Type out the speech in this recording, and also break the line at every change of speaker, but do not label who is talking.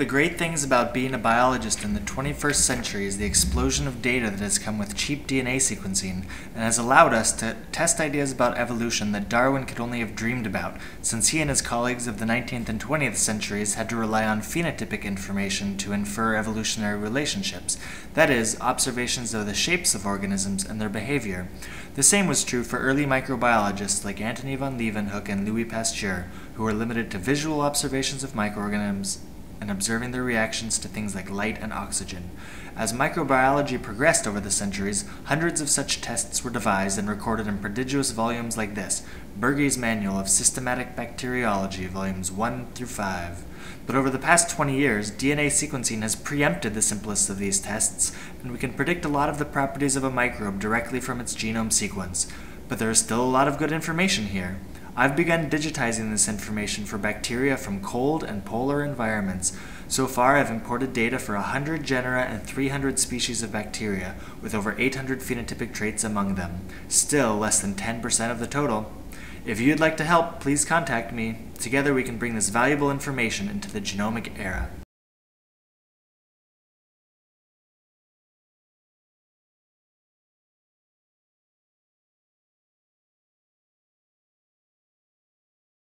the great things about being a biologist in the 21st century is the explosion of data that has come with cheap DNA sequencing and has allowed us to test ideas about evolution that Darwin could only have dreamed about, since he and his colleagues of the 19th and 20th centuries had to rely on phenotypic information to infer evolutionary relationships, that is, observations of the shapes of organisms and their behavior. The same was true for early microbiologists like Antony van Leeuwenhoek and Louis Pasteur, who were limited to visual observations of microorganisms and observing their reactions to things like light and oxygen. As microbiology progressed over the centuries, hundreds of such tests were devised and recorded in prodigious volumes like this Bergey's Manual of Systematic Bacteriology, volumes 1 through 5. But over the past 20 years, DNA sequencing has preempted the simplest of these tests, and we can predict a lot of the properties of a microbe directly from its genome sequence. But there is still a lot of good information here. I've begun digitizing this information for bacteria from cold and polar environments. So far, I've imported data for 100 genera and 300 species of bacteria, with over 800 phenotypic traits among them. Still less than 10% of the total. If you'd like to help, please contact me. Together we can bring this valuable information into the genomic era.